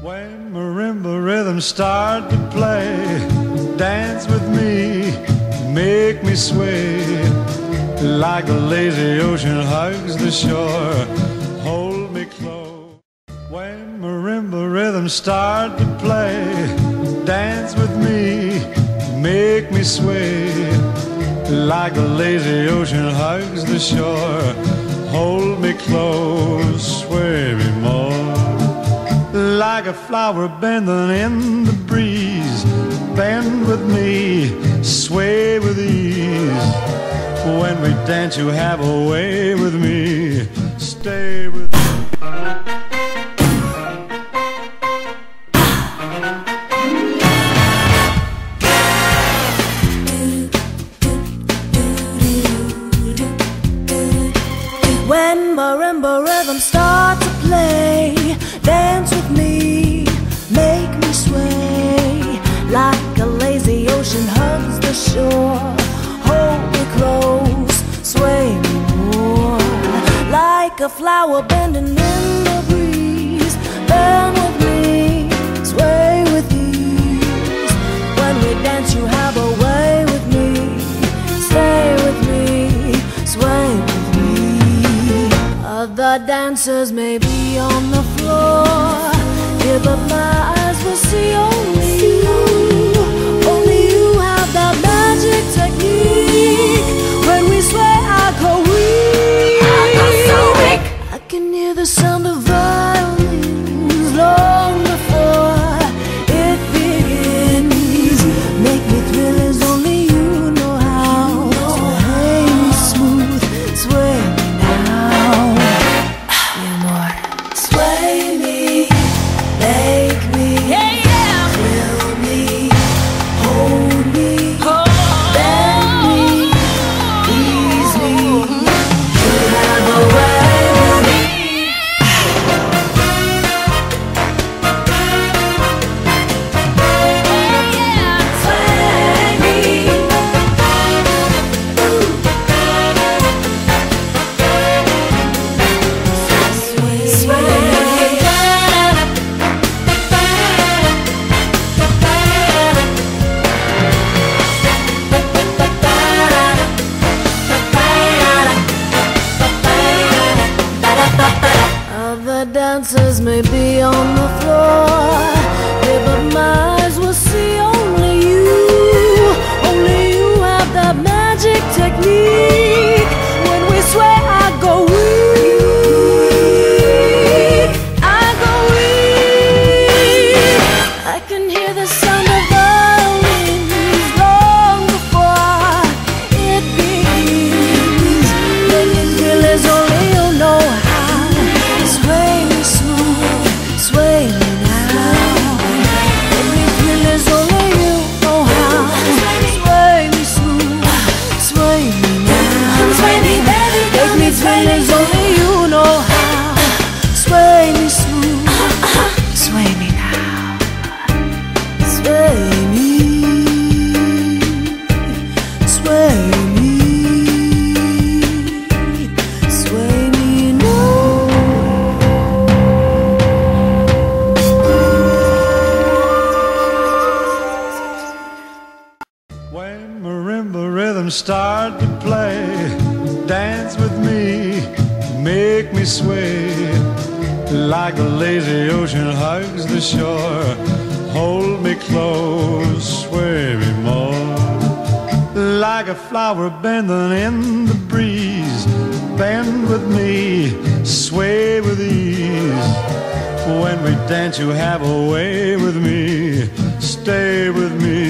When marimba rhythms start to play, dance with me, make me sway. Like a lazy ocean hugs the shore, hold me close. When marimba rhythms start to play, dance with me, make me sway. Like a lazy ocean hugs the shore, hold me close, sway me more like a flower bending in the breeze. Bend with me, sway with ease. When we dance, you have a way with me. Stay with me. When marimba rhythms start to play, dance with me, make me sway. Like a lazy ocean hugs the shore, hold me close, sway me more. Like a flower bending in dancers may be on the floor. Dancers may be on the floor, yeah, but my eyes will see only you. Only you have that magic technique. When we sway, I go weak. I go weak. I can hear the sound of violins When marimba rhythms start to play, dance with me, make me sway. Like a lazy ocean hugs the shore, Like a flower bending in the breeze, bend with me, sway with ease. When we dance, you have a way with me, stay with me,